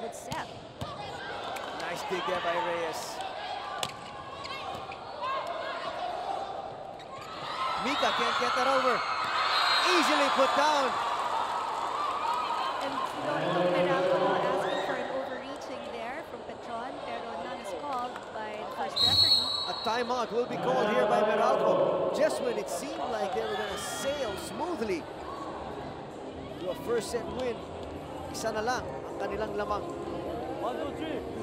good set. Nice dig there by Reyes. Mika can't get that over. Easily put down. And Florito Meralco asking for an overreaching there from Petron, pero none is called by the first referee. A timeout will be called here by Meralco. Just when it seemed like they were going to sail smoothly to a first set win, isa na lang ang kanilang lamang. One, two, three.